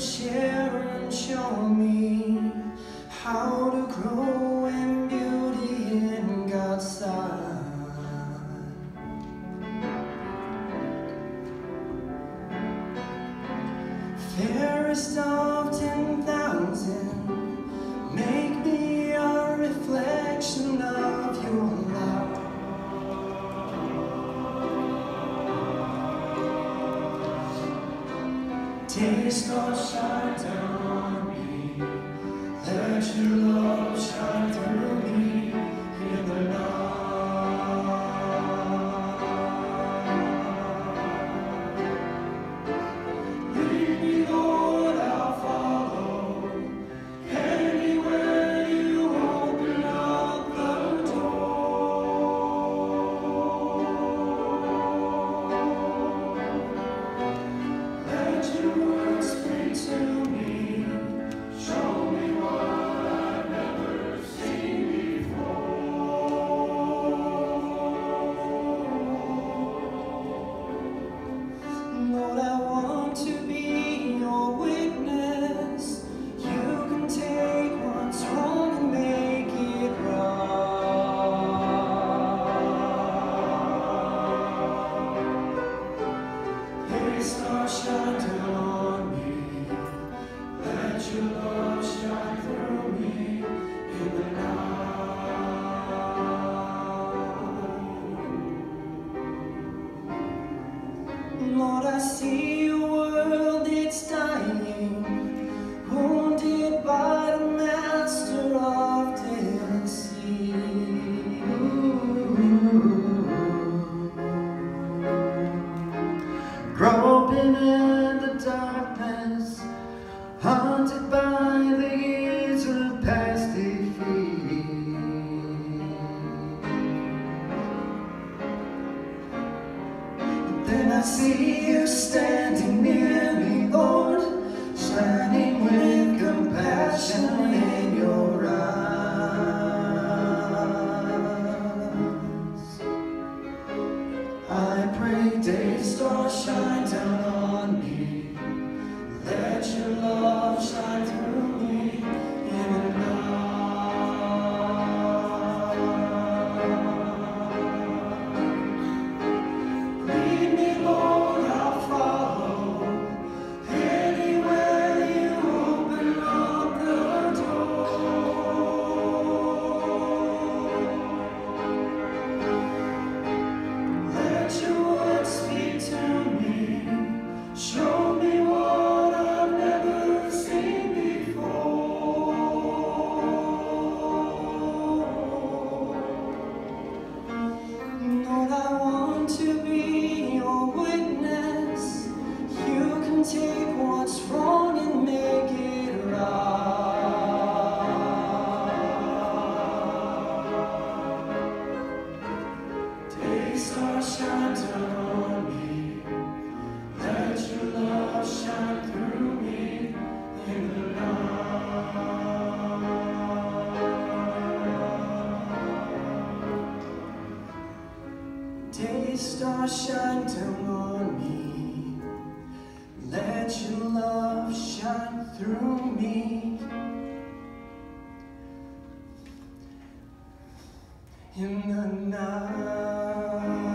Share and show me how to grow in beauty in God's sight. Fairest of ten thousand Taste of shine down on me, the true love. days are shine. the stars shine down on me. Let your love shine through me. In the night.